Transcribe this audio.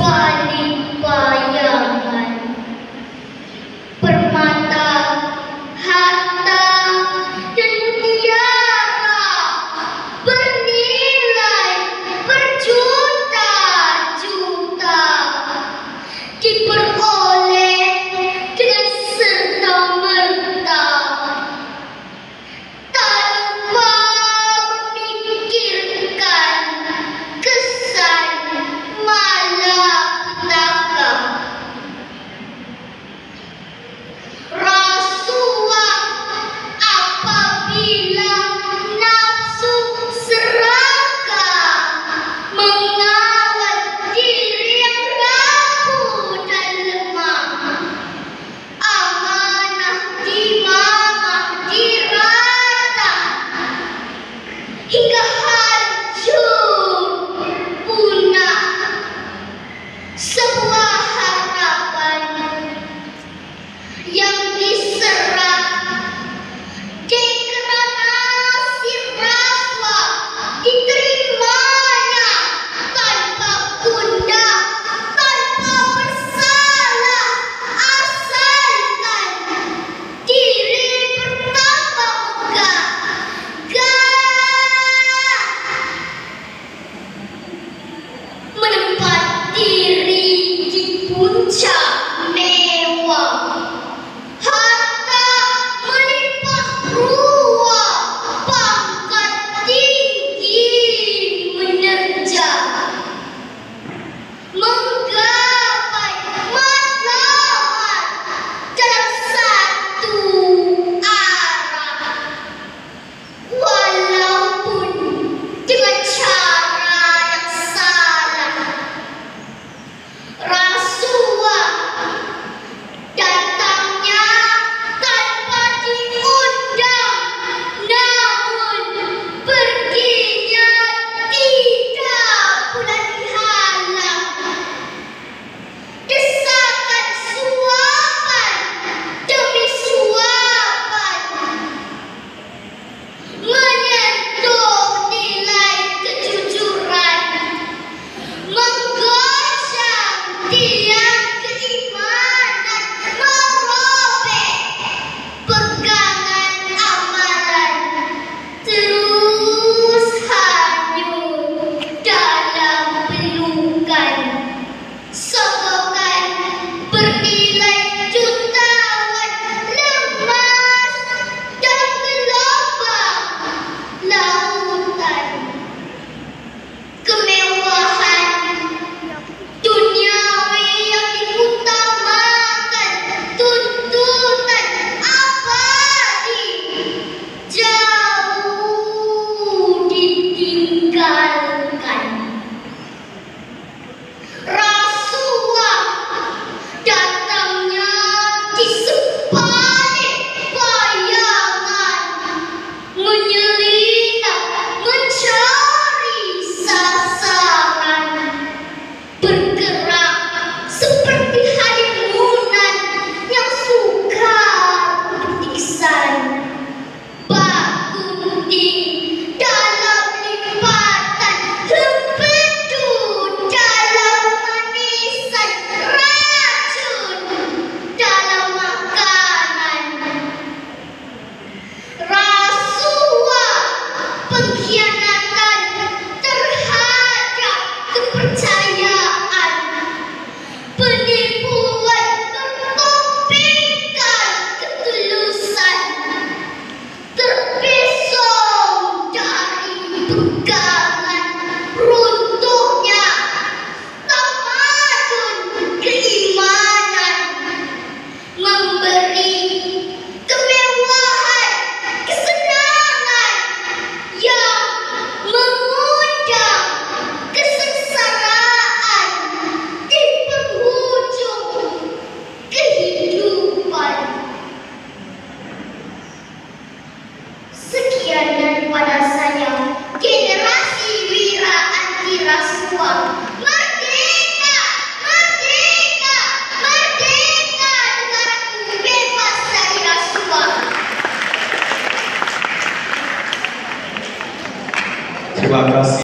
di puncak lá para cima.